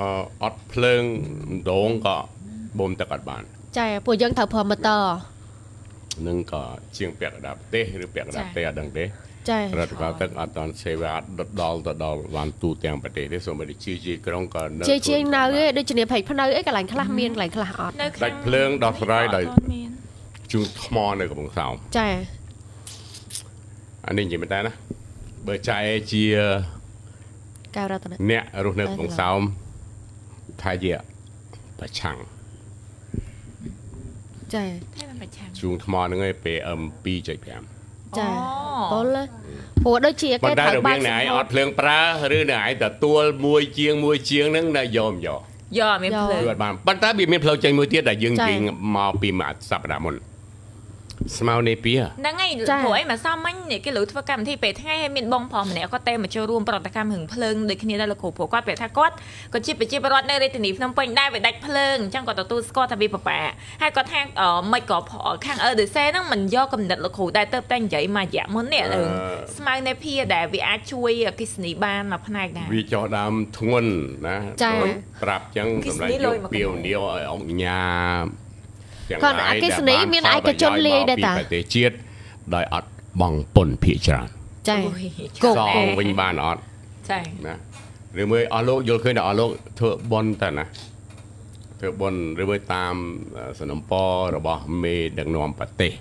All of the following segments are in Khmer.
អឺអត់ភ្លើងដងក៏បូមទឹកអត់បានចាពួកយើងត្រូវប្រើម៉ូទ័រនឹងក៏ជាងពាក់កណ្ដាលប្រទេសឬពាក់កណ្ដាលប្រទេសអត់ដឹងទេចារដ្ឋបាលទឹកអត់តន់សេវាអត់ដុតដល់ទៅដល់បានទូទាំងប្រទេសទេសូម្បីតែជាជាក្រុងក៏នៅជាជាងនៅឯដូចជាភ័យភ្នៅអីកន្លែងខ្លះមានកន្លែងខ្លះអត់នៅដាច់ភ្លើងដោះស្រាយដោយអត់មានជួងថ្មនៅកំពង់សោមចាអានេះនិយាយមែនតើណាបើចែជាកៅរតនៈអ្នករស់នៅកំពង់សោម ថាជាប្រឆាំងចាតែមិនប្រឆាំងជួងថ្មហ្នឹងឯង PM 2.5ចាអូបុលព្រោះដូចជាប៉ុគេន្តែត្រូវរបៀងណែឯងអត់ភ្លើងប្រើឬណែឯងទទួលមួយជាងមួយជាងហ្នឹងដែលយកមិនយកយកអត់មានភ្លើងគឺអត់បានប៉ុន្តែវាមានផ្លូវចេញមួយទៀតដែលយើងនិយាយមកពីមួយសប្តាហ៍មុន ស្មៅនេពីហ្នឹងហើយព្រោះអីមកសមមិញនេះគេលើធ្វើកម្មវិធីពេលថ្ងៃហើយមានបងប្រុសម្នាក់គាត់តែមកចូលរួមប្រតិកម្មរឿងភ្លើងដូចគ្នាដែរលោកគ្រូព្រោះគាត់ប្រាប់ថាគាត់ក៏ជាប្រជាពលរដ្ឋនៅរាជធានីភ្នំពេញដែរវាដាច់ភ្លើងអញ្ចឹងគាត់ទទួលស្គាល់ថាវាពិបាកហើយគាត់ថាអឺមិនក៏ខាងអឺដេសេហ្នឹងមិនយកកំណត់លោកគ្រូដែរទៅតែនិយាយមករយៈមុននេះរឿងស្មៅនេភាដែលវាអាចជួយអគ្គិសនីបានមួយផ្នែកដែរវាចោះដើមធ្ងន់ណាដោយប្រាប់ចឹងសម្រាប់យកពីវនីឲ្យអង្គញាទាំង គាត់អគ្គិសនីមានឯកជនលាយដែរតាពីប្រទេសជាតិដោយអត់បងពុនភាកច្រើនចាអូយគោកសងវិញបានអត់ចាណាឬមួយអស់លោកយល់ឃើញថាអស់លោកធ្វើបន់តើណាធ្វើបន់ឬមួយតាមសំណពររបស់មេដឹកនាំប្រទេស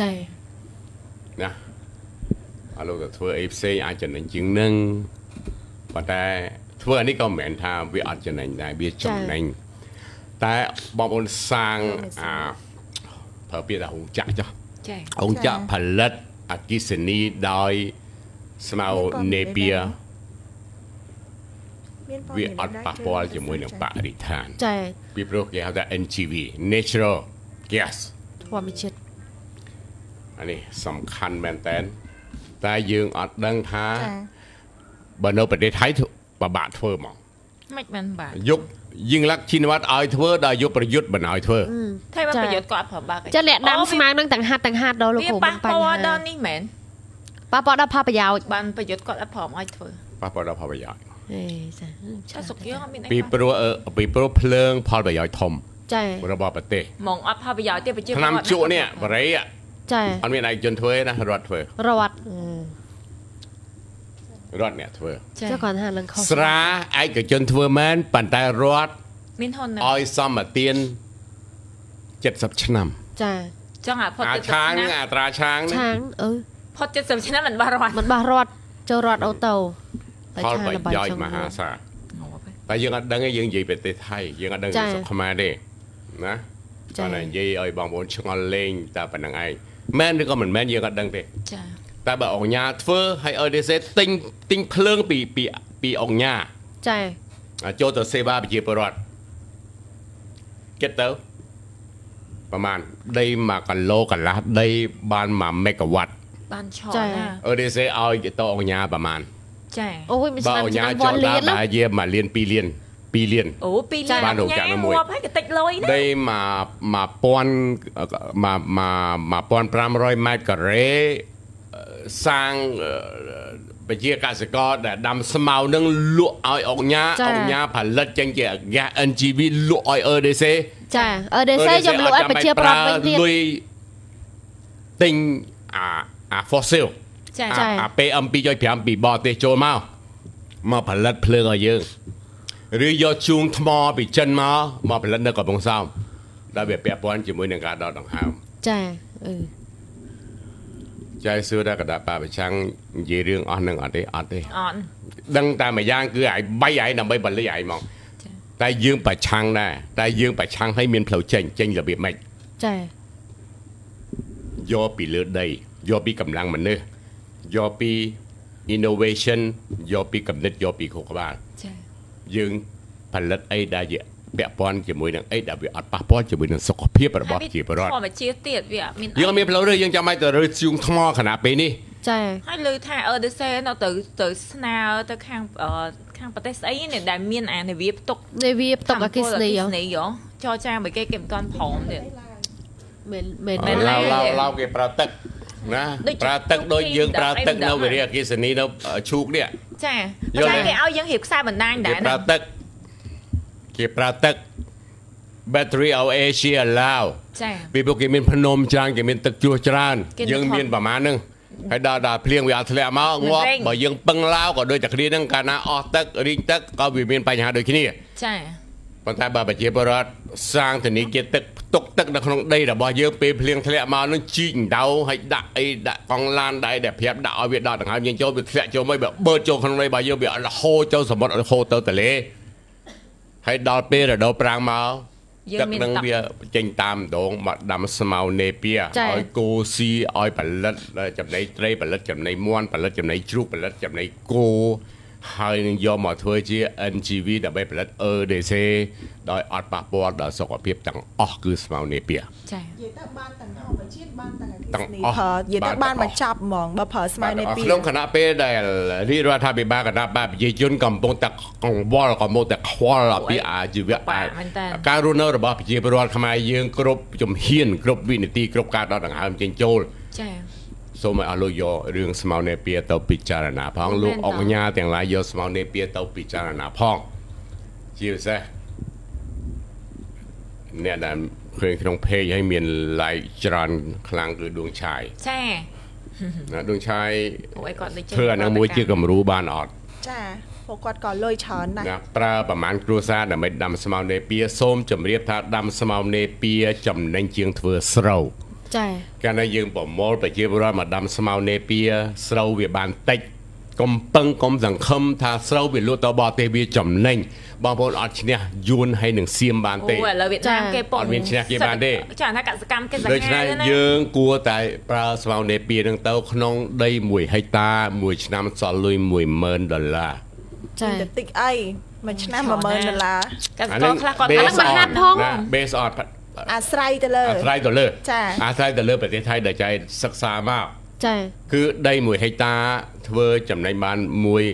ចាណាអស់លោកទៅធ្វើអីផ្សេងអាចចំណេញជាងនឹងប៉ុន្តែធ្វើអានេះក៏មិនមែនថាវាអត់ចំណេញដែរវាចំណេញ តែបងប្អូនសាងអាប្រើពាក្យថាហុងចាក់ចុះចាហុងចាក់ផលិតអគិសនីដោយស្មៅនេពៀមានព័ត៌វាមានអត់ប៉ះពាល់ជាមួយនឹងបរិស្ថានចាពីព្រោះគេហៅថា NGV natural gas ធម្មជាតិអានេះសំខាន់មែនតើតែយើងអត់ដឹងថាចាបើនៅប្រទេសថៃធ្វើពិបាកធ្វើហ្មងមិនបានបាទយក យិងលក្ខឈិនវត្តឲ្យធ្វើដល់យកប្រយុទ្ធមិនឲ្យធ្វើតែបើប្រយុទ្ធគាត់ប្រើបាក់ចាអ្នកដាំស្មៅនឹងទាំងហាត់ទាំងហាត់ដល់លោកវាគ្រូប៉ះពាល់ដល់នេះមែនប៉ះពាល់ដល់ផលប្រយោជន៍បានប្រយុទ្ធគាត់អត់ព្រមឲ្យធ្វើប៉ះពាល់ដល់ផលប្រយោជន៍អេចាតែសុកយើងអត់មានអីពីព្រោះអឺពីព្រោះភ្លើងផលប្រយោជន៍ធំចារបស់ប្រទេសហ្មងអត់ផលប្រយោជន៍ទេប្រជាពលរដ្ឋឆ្នាំជក់នេះបរិយអចាត់មានឯកជនធ្វើទេណារដ្ឋធ្វើរត់ រដ្ឋអ្នកធ្វើចាគាត់ថានឹងខុសស្រាឯកជនធ្វើមែនប៉ុន្តែរដ្ឋមានហ៊ុនណាឲ្យសម្បទាន70ឆ្នាំចាចង់ឲ្យផុតអាចិត្តឆាងឆ្នាំហ្នឹងអាត្រាឆាងហ្នឹងឆាងអឺផុត70ឆ្នាំមិនបោះរត់មិនបោះរត់ចូលរត់អូតូផលប្រយោជន៍មហាសាលតែយើងអត់ដឹងទេយើងនិយាយប្រទេសថៃយើងអត់ដឹងពីស្រុកខ្មែរទេណាចាចា៎និយាយឲ្យបងប្អូនឆ្ងល់លេងតែប៉ុណ្្នឹងឯងមែនឬក៏មិនមែនយើងអត់ដឹងទេចា តែបើអង្គញាធ្វើឲ្យឲ្យទេសេទិញទិញភ្លើងពីពីពីអង្គញាចាចូលទៅសេវាប្រជាពលរដ្ឋគិតទៅប្រហែលដី1គីឡូកន្លះដីបាន1មេហ្គាវ៉ាត់បានឆោតណាអឺទេសេឲ្យទៅអង្គញាប្រហែលចាអូយមួយបើឆ្នាំអង្គញាឆ្នាំចវង់ល់លៀដើរនបែរជា1លាន2លាន2លានអូពីរលានបានរោងចក្រមួយងាប់ហើយកតិចលុយណាដីមក1000 1500ម៉ែត្រការ៉េអឺ សាងអឺប្រជាកសិករដែលដាំស្មៅនឹងលក់ឲ្យអង្គញាអង្គញាផលិតចេញជា gas NGV លក់ឲ្យ EDC ចាអឺដេសេយកលក់ឲ្យប្រជាប្រដ្ឋវិញទៀតលុយទិញអាអា fossil ចាចាអា PM 2.5ពីបរទេសចូលមកមកផលិតភ្លើងឲ្យយើងឬយកជួងថ្មពីចិនមកមកផលិតនៅកំពង់សោមដែលវាពាក់ព័ន្ធជាមួយនឹងការដកដង្ហើមចាអឺ ចៃសួរថាកដាបាប្រឆាំងនិយាយរឿងអស់នឹងអត់ទេអត់ទេអត់ដឹងតែមួយយ៉ាងគឺឲ្យបីឲ្យដើម្បីបលិយឲ្យហ្មងតែយើងប្រឆាំងដែរតែយើងប្រឆាំងឲ្យមានផ្លូវចេញចេញរបៀបម៉េចចាយកពីលើដីយកពីកម្លាំងមនុស្សយកពី innovation យកពីកំណត់យកពីខួរក្បាលចាយើងផលិតអីដែលជា ពាក់ព័ន្ធជាមួយនឹងអីដែលវាអត់ប៉ះពាល់ជាមួយនឹងសុខភាពរបស់ប្រជាពលរដ្ឋធម្មជាតិទៀតវាអត់មានយើងអត់មានផ្លូវរើសយើងចាំបាច់ទៅរើសជូងថ្មខណៈពេលនេះចាហើយលើថាអឺដេសេនៅទៅទៅស្នើទៅខាងអឺខាងប្រទេសស្អីនេះដែលមានអានាវាផ្ទុកនេះវាផ្ទុកអគិសនីហ៎នីហ៎ចរចាមួយគេគេមិនទាន់ព្រមទៀតមែនមែនមែមែននឡៅហើយឡៅឡៅគេប្រើទឹកណាដូចជាប្រើទឹកដូចយើងប្រើទឹកដនៅងវិរិយអគិសនីនៅឈូកនេះចាយល់តែទេគេឲ្យយើងរៀបខ្សែបណ្ដាញគេដែរប្រើណាទឹក គេប្រើទឹក battery of Asia ឡាវចាពីព្រោះគេមានភ្នំច្រើនគេមានទឹកជ្រោះច្រើនគេយើងធំមានប្រមាណហ្នឹងហើយដល់ដល់ភ្លៀងវាអត់ធ្លាក់មកងាប់រែងបើយើងពឹងឡាវក៏ដូចតែគ្នាហ្នឹងកាលណាអស់ទឹករីងទឹកក៏វាមានបញ្ហាដូចគ្នាចាប៉ុន្តែបើប្រជាពលរដ្ឋសាងធនីគារទឹកផ្ទុកទឹកនៅក្នុងដីរបស់យើងពេលភ្លៀងធ្លាក់មកនឹងជីកអណ្ដៅហើយដាក់អីដាក់កង់ឡានដែរដែលប្រាប់ដាក់ឲ្យវាដកដង្ហើមយើងចូលវាធ្លាក់ចូលមកវាបឺតចូលក្នុងដីរបស់យើងវាអត់ហូរចូលសមុទ្រអត់ហូរទៅទន្លេ ហើយដល់ពេលរដូវប្រាំងមកយើងទឹកមាននឹងទឹកវាចេញតាមដងមកដាំស្មៅនេពីចា៎ឲ្យគោស៊ីឲ្យផលិតចំណីត្រីផលិតចំណីមាន់ផលិតចំណីជ្រូកផលិតចំណីគោ ហើយនឹងយកមកធ្វើជា NGV ដើម្បីផលិត EDC ដោយអត់ប៉ះពាល់ដល់សុខភាពទាំងអស់គឺស្មៅនេពីចានិយាយទៅបានទាំងធម្មជាតិបានទាំងអគ្គិទាំងសនីអស់ប្រើនិយាយទៅបាបាននទាំងអស់មកចាប់ហ្មងបើប្រើស្មៅនៃពីរក្នុងគណៈពេលដែលរាជរដ្ឋាភិបាលគណៈបកប្រជាជនកំពុងតែកង្វល់កំពុងតែខ្វល់អំពីអាជីវៈបាក់មែនតើការរស់នៅរបស់ប្រជាពលរដ្ឋខ្មែរយើងគ្រប់ជំហានគ្រប់វិនាទីគ្រប់ការដកដង្ហើមចេញចូលចា សូមឲ្យអស់លោកយករឿងស្មៅនេពីទៅពិចារណាផងមែនលោកតើអង្គញាទាំងឡាយយកស្មៅនេពីទៅពិចារណាផងជាពិសេសអ្នកដែលឃើញក្នុង page ឲ្យមាន like ច្រើនខ្លាំងគឺដួងឆាយចាណាដួងឆាយពួកឯងគាត់ដូចធ្វើអានឹងមួយជាគំរូបានអត់ចាពួកគាត់ក៏លុយច្រើនដែរណាប្រើប្រមាណគ្រួសារដើម្បីដាំស្មៅនេពីសូមជម្រាបថាដាំស្មៅនេពីចំណេញជាងធ្វើស្រូវ ចាកាលណាយើងប្រមូលប្រជាពលរដ្ឋមកដាំស្មៅនេពីស្រូវវាបានតិចកុំពឹងកុំសង្ឃឹមថាស្រូវវាលក់ទៅបរទេសវាចំណេញបងប្អូនអត់ឈ្នះយួនហើយនឹងសៀមបានទេអូឥឡូវវៀតណាមគេពងអត់មានឈ្នះគេបានទេចាថាកសកម្មគេសាដូច្ហានេះវណាយើងគួរតែប្រើស្មៅនេពីនឹងទៅក្នុងដី1ហិកតាមួយឆ្នាំសល់លុយ10000ដុល្លារចាតែតិចអីមួយឆ្នាំ10000ដុល្លារកសករខ្លះគាត់ base អាហ្នឹងមហា on ផងណា base on អាស្រ័យទៅលើអាស្រ័យទៅលើចា៎អាស្រ័យទៅលើប្រទេសថៃដែលចៃសិក្សាមកចាគឺដី1ហិកតាធ្វើចំណេញបាន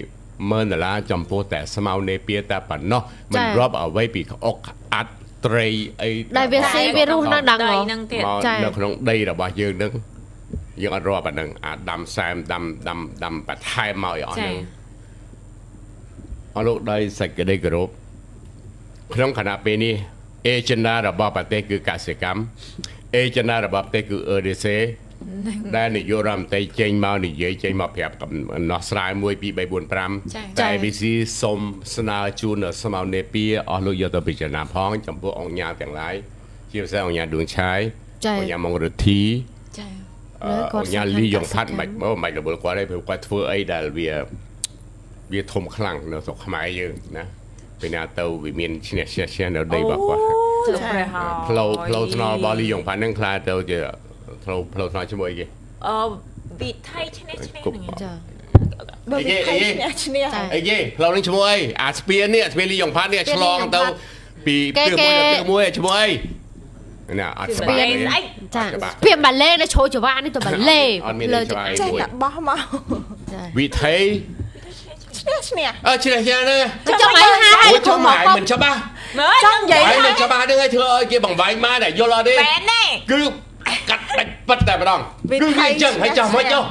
10000ដុល្លារចំពោះតែស្មៅនេពីតែប៉ុណ្ណោះមិនរាប់អ្វីពីក្អុកអាត់ត្រីអីដែលវាស៊ីវារស់នៅដល់ដីហ្មងហ្នឹងទៀតមកចា៎នៅក្នុងដីរបស់យើងនឹងយើងអត់រាប់អាហ្នឹងអាដាំសែមដាំដាំដាំបន្ថែមមកឲ្យអស់ចាហ្នឹងអរលោកដោយសេចក្តីគោរពក្នុងគណៈពេលនេះ agenda របស់ប្រទេសគឺកសិកម្ម agenda របស់ប្រទេសគឺ EDC ដែលនាយករដ្ឋមន្ត្រីចេញមកនិយាយចេញមកប្រាប់កំណោះស្រាយ1 2 3 4 5ចា៎តែ ABC សូមស្នើជូនដល់ស្មៅនេពីអស់លោកយកទៅពិចារណាផងចំពោះអង្គញាទាំងឡាយជាពិសេសអង្គញាដួងឆាយចា៎អង្គញាមករិទ្ធីចាអឺគាត់អង្គញាសំខាន់លីយ៉ុងផាត់កសិកម្មមិនអូមិនរបុលគាត់ទេព្រោះគាត់ធ្វើអីដែលវាវាធំខ្លាំងនៅស្រុកខ្មែរយើងណា ពេលណាទៅវាមានឈ្នះឈ្នះឈ្នះនៅដីរបស់គាត់ជប់ព្រះហោផ្លូវផ្លូវថ្នល់របស់លីយ៉ុងផាត់ហ្នឹងខ្លាចទៅជាផ្លូវផ្លូវថ្នល់ជាមួយគេអឺវិថៃឈ្នះឈ្នះហ្នឹងចាបើអីវាគេថៃអីគេឈ្នះឈ្នះចា៎អីគេផ្លូវនេះឈ្មោះអីអាស្ពាននេះស្ពានលីយ៉ុងផាត់នេះឆ្លងទៅពីគេទិសមួយគេទៅទិសមួយឈ្មោះអីណាអត់ច្បាស់ស្ពានទេស្អីចាអត់ច្បាស់ពីបាឡេនៅឈរចង្វាក់នេះទៅបាឡេអត់មានលើច្បាស់អីចេះមួយតែបោះមកចាវិថី ឈ្នះឈ្នះអើឈ្នះឈ្នះហ្នឹងចង់ឲ្យហាអូយចុះមកមិនច្បាស់មើលចង់និយាយហើយថាមិនច្បាស់ហ្នឹងឲ្យធ្វើឲ្យគេបង្វែងមកតែយល់អត់ទេមែនទេគឺកាត់ដាច់ប៉ិតតែម្ដងវិថីគឺវាអញ្ចឹងហើយចោះមកចុះ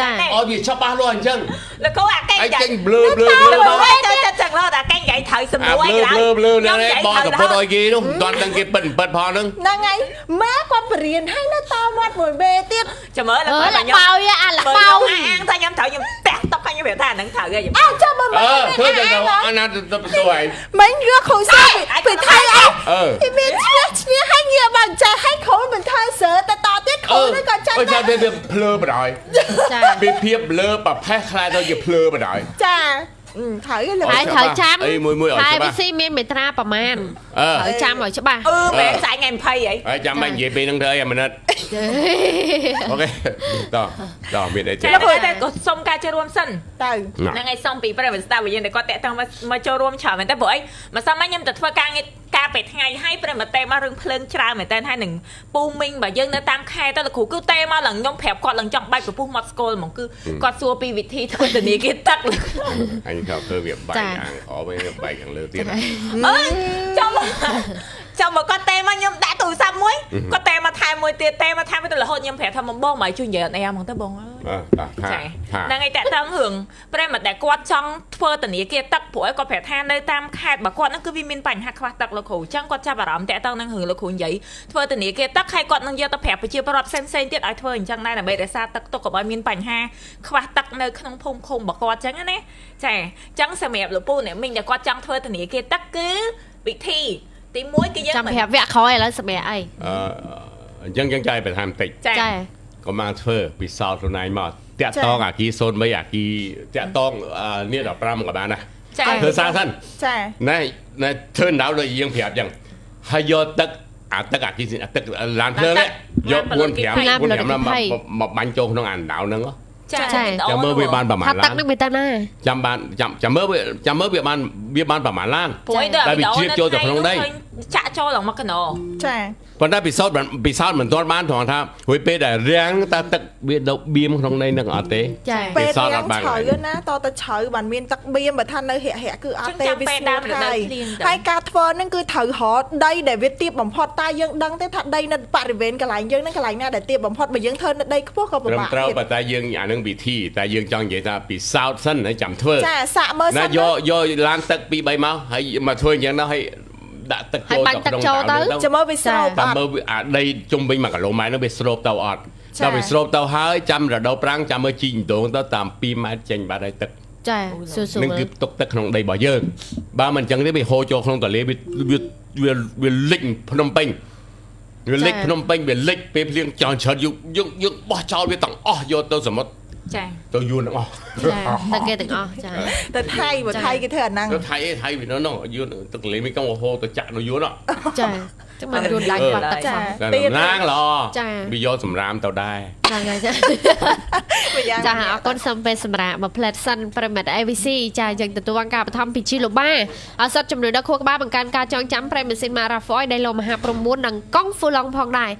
ចាឲ្យវាច្បាស់លាស់អញ្ចឹងលោកគ្រូអាកេងហើយចាចេញប្លឺប្លឺប្លឺលោកគ្រូទៅទៅចឹងលោតអាកេងនិយាយត្រូវសំអានួរប្លឺឯងប្លឺប្លឺហ្នឹងខ្ញុំនិយាយឯងបងសពុតឲ្យគេនោះមិនទាន់ដឹងគេប៉ិនប៉ិតផងហ្នឹងហ្នឹងហើយម៉ែគាត់បរៀនឲ្យនៅតមាត់មួយមេទៀតចាំមើលលោកអើគ្រូលខ្ញុំបោយអាលបើបោខ្ញុំយអាងថាខ្ញុំត្រូវខ្ញុំផ្ទះតុ កខ្ញុំប្រាប់ថាហ្នឹងត្រូវហើយខ្ញុំអើចាំមើលអឺមើលធ្វើចឹងទៅអាណាទៅទៅហើយមិញវាគ្រូសាស្ត្រពីថៃអីអឺពីមានឈ្នះឈ្នះឲ្យងាកមកចេះឲ្យគ្រូមិនធ្វើសើតតទៀតគ្រូនេះក៏ចាញ់អឺដែចាំរវាវាភ្លើបដ ாய் ចាវាភាពភ្លើប្រផេះខ្លាយទៅជាភ្លើបដ ாய் ចាអឺ ត្រូវហើយលោកហើយត្រូវចាំអីមួយមួយឲ្យហើយច្បាវាស់ស៊ីមានមេត្រាប្រមាណអឺត្រូវចាំឲ្យច្បាស់អឺមែនស្អែកថ្ងៃ20ហីហើយចាំបាច់និយាយពេលហ្នឹងធ្វើអីអាមិនិតអូខេតោះតោះមានអីទេចាលោកគ្រូតែក៏សុំការចូលរួមសិនទៅហ្នឹងហើយសុំពីប្រិយមិត្តស្ដាប់វិញតែគាត់តាក់ទងមកមកចូលរួមច្រើនមែនតើព្រោះអីមកសុំមកខ្ញុំទៅធ្វើការងារ ការពេលថ្ងៃហើយប្រិយមិត្តតែមករឿងភ្លើងច្រើនមែនតើហើយនឹងពូមីងបើយើងនៅតាមខេត្តទៅលោកគ្រូគឺតែមកឡើងខ្ញុំប្រាប់គាត់ឡើងចង់បាច់ពពុះមកស្គលហ្មងគឺគាត់សួរពីវិធីធ្វើធនាគារទឹកអញខំធ្វើវាបែកអាងអវិញបែកខាងលើទៀតអើយចាំមកចាំមកគាត់តែមកខ្ញុំដាក់ទូរស័ព្ទមួយគាត់តែមកថែមមួយទៀតតែមកថែមមួយទៅរហូតខ្ញុំប្រាប់ថាមកបងមកជួយនិយាយអត់អីហ្មងទៅបង អើយអឺតាថាចាថាហ្នឹងហើយតាក់តងរឿងប្រិមត្តដែលគាត់ចង់ធ្វើធនាគារទឹកព្រោះឲ្យគាត់ប្រាប់ថានៅតាមខេត្តរបស់គាត់ហ្នឹងគឺវាមានបញ្ហាខ្វះទឹកលោកគ្រូអញ្ចឹងគាត់ចាប់អារម្មណ៍តាក់តងនឹងរឿងលោកគ្រូនិយាយធ្វើធនាគារទឹកហើយគាត់នឹងយកទៅប្រាប់ប្រជាពលរដ្ឋផ្សេងផ្សេងៗទៀតឲ្យធ្វើអញ្ចឹងដែរដើម្បីរក្សាទឹកទុកកុំឲ្យមានបញ្ហាខ្វះទឹកនៅក្នុងភូមិឃុំរបស់គាត់អញ្ចឹងណាចាអញ្ចឹងសម្រាប់លោកពូអ្នកមីងដែលគាត់ចង់ធ្វើធនាគារទឹកគឺវិធីទី1គឺយើងចាំប្រាប់វគ្គក្រោយឥឡូវសម្រាប់អីអឺអញ្ចឹងយើងចង់ឲ្យបន្ថែមបន្តិចចាចា ក៏បានធ្វើពិសោធន៍ខ្លួនឯងមកតាក់តងអាគី03អាគីតាក់តងអានេះ15ក៏បានដែរចាធ្វើសារសិនចាណែណែធ្វើដៅដូចយើងប្រាប់អញ្ចឹងហើយយកទឹកអាទឹកអាគីអាទឹកឡានភ្លើងនេះយក4 5 4 5មកបាញ់ចូលក្នុងអាដៅហ្នឹងហ៎ចាចាចាំមើលវាបានប្រមាថាណទឹកឡាននឹងវាទៅណាចាំបានចាំចាំមើលវាចាំមើលវាបានវាបានប្រមាណឡានព្រោះឲ្យដល់តែវាជ្រាបចូលទៅក្នុងដី ចាក់ចូលឡើងមកកណោចាប៉ុន្តែពិសោធន៍មិនពិសោធន៍មិនទាន់បានត្រង់ថាហួយពេលដែលរាំងតើទឹកវាដុបបៀមក្នុងនៃនឹងអត់ទេចាពេលពិសោធន៍អរាំត់ងបានឆៅណាតតឆៅបានមានទឹកបៀមបើថានៅរាក់រាក់គឺអត់ទេវាស្រួលហើយហើយការធ្វើហ្នឹងគឺត្រូវរកដីដែលវាទាបបំផុតតែយើងដឹងទេថាដីនៅបរិវេណកន្លែងយើងហ្នឹងកន្លែងណាដែលទាបបំផុតបើយើងធ្វើនៅដីខ្ពស់ក៏ពិត្រឹមបាកត្រូវទៀតប៉ុន្តែយើងអានឹងវិធីតែយើងចង់និយាយថាពិសោធន៍សិនហើយចាំធ្វើចាសាក់មើលសិណានយកយកឡានទឹក2 3មកហើយមកធ្វើអញ្ចឹងទៅហើយ ដាក់ទឹកហើយចូលបាញ់ទៅទឹកក្នុងចូលទៅដៅចាំមើលវាស្រូបតាមអត់មើលវាអាដីជុំវិញ1គីឡូម៉ែត្រនោះវាស្រូបទៅអត់ចាដល់វាស្រូបទៅហើយចាំរដូវប្រាំងចាំមើលជីកដងទៅតាម2ម៉ែត្រចេញបាត់ហើយទឹកចាសួរសួរនឹងគឺទុកទឹកក្នុងដីរបស់យើងបើមិនអញ្ចឹងទេវាហូរចូលក្នុងទន្លេវាវាវាវាលិចភ្នំពេញវាលិចភ្នំពេញវាលិចពេលភ្លៀងចោលច្រើនយើងយើងយើងបោះចោលវាទាំងអស់យកទៅសមុទ្រ ចាទៅយួនទាំងអស់ចាទឹកគេទាំងអស់ចាទៅថៃបើថៃគេធ្វើអាហ្នឹងទៅថៃឯងថៃវានៅនោះយួនទឹកទន្លេមិនកំហូរទៅចាក់នៅយួនហ៎ចាចឹងមកយួនឡើងបាត់ទឹកចាផងតែទៀតណាងល្អចាវាយកសម្រាមទៅដែរចាចាចាវាយ៉ាងចាអរគុណសូមពេលសម្រាប់មកផ្លែតសិនប្រិមិត្ត AVC ចាយើងទទួលបានការបឋមពីជីលូបាអសតជំនួយដល់ខួរក្បាលបង្កើនការចងចាំប្រិមិត្តស៊ីនម៉ារ៉ាហ្វយដែលលោកមហាប្រមួននិងកុងហ្វូឡុងផងដែរ